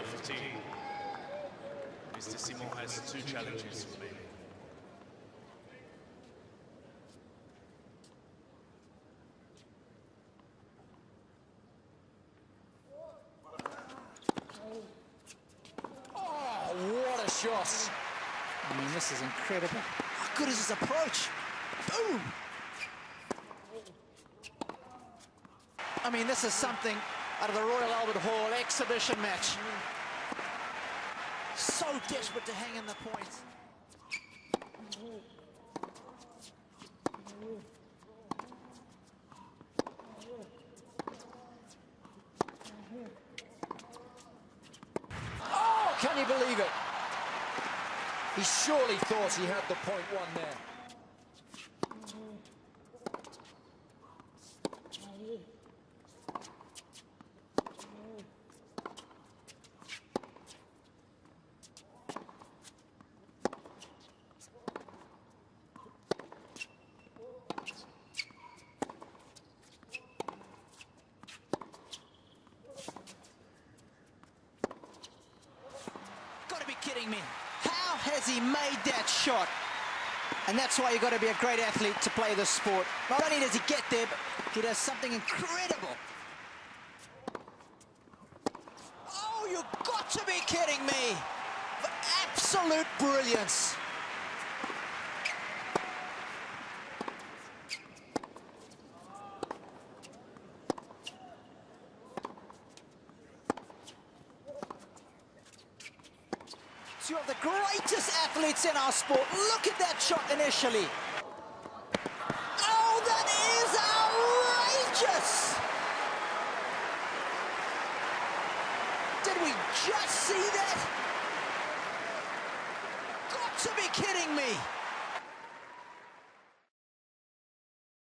Royale 15. Mr. Simon has two challenges remaining. Oh, what a shot. I mean, this is incredible. How good is his approach? Boom. I mean, this is something out of the Royal Albert Hall exhibition match. So desperate to hang in the points. Oh, can you believe it? He surely thought he had the point one there. Gotta be How has he made that shot? And that's why you've got to be a great athlete to play this sport. Not only does he get there, but he does something incredible. Oh, you've got to be kidding me. Absolute brilliance. Two of the greatest athletes in our sport. Look at that shot initially. Oh, that is outrageous! Did we just see that? Got to be kidding me!